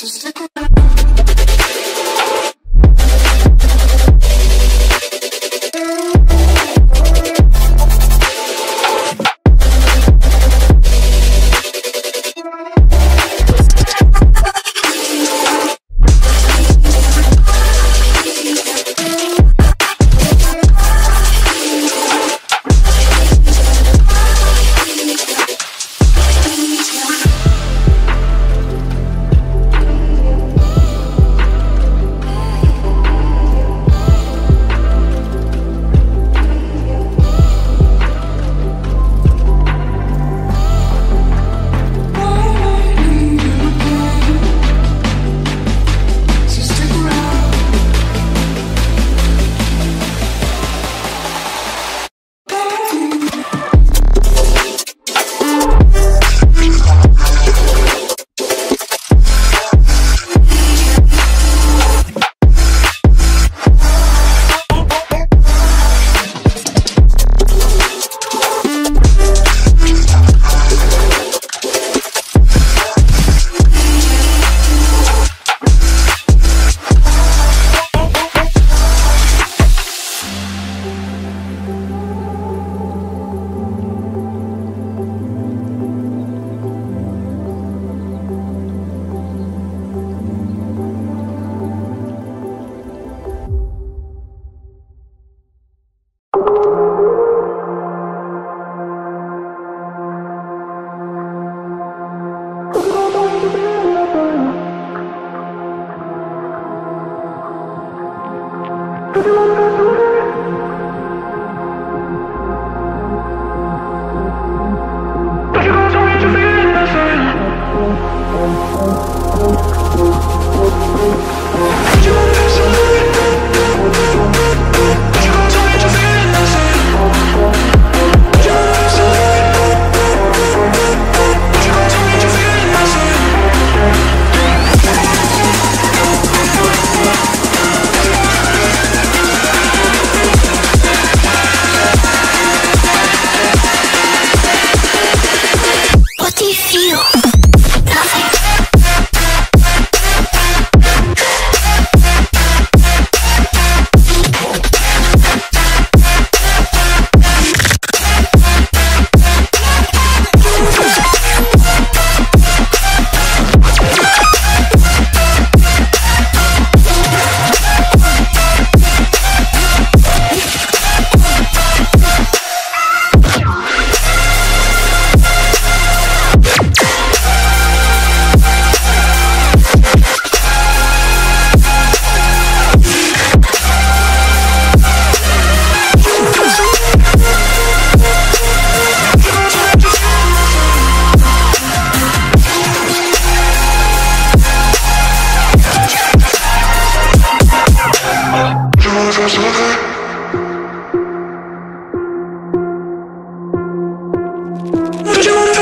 So stick around.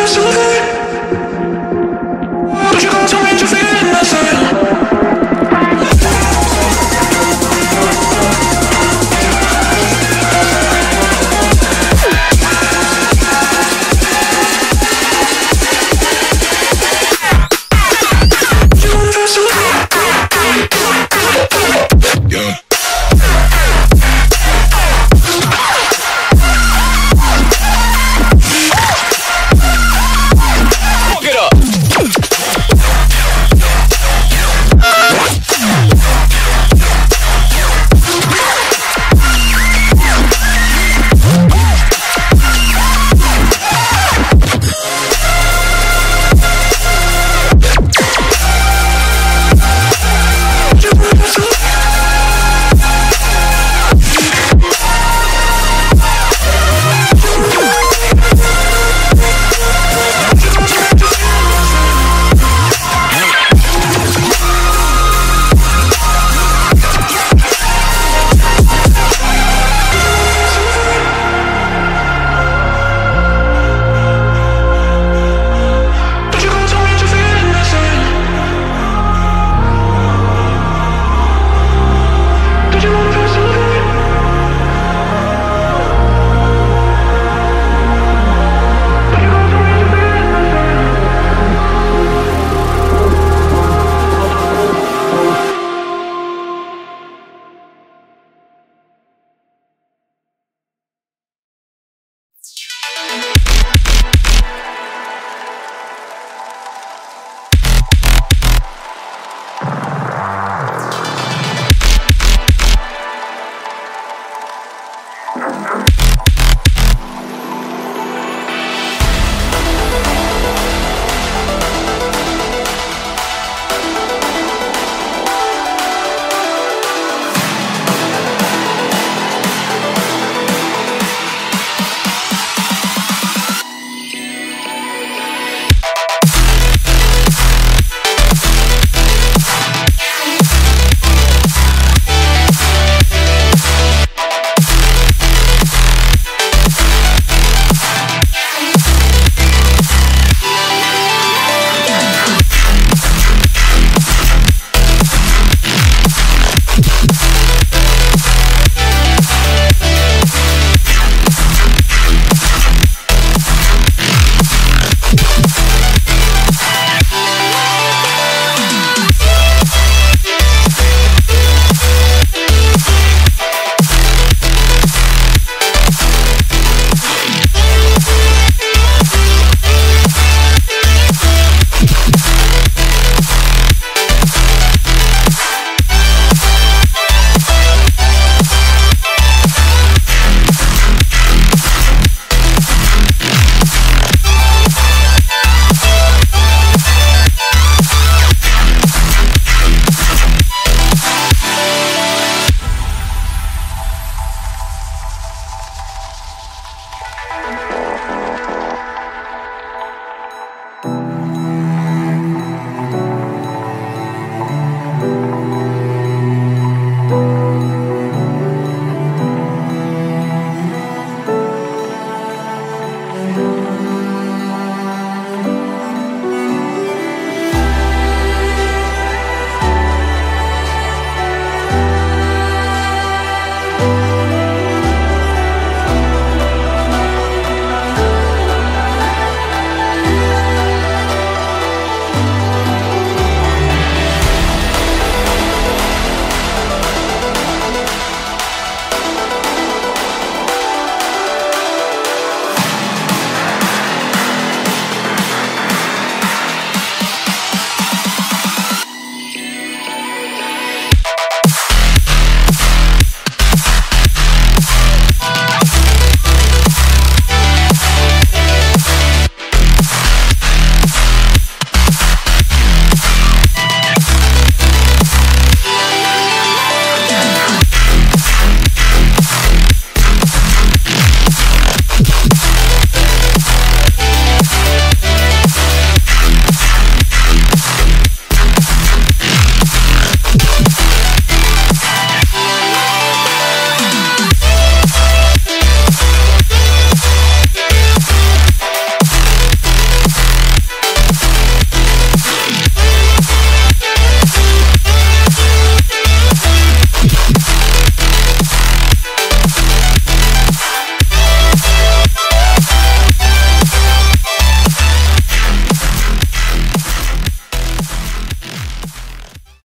But you come to me, you feel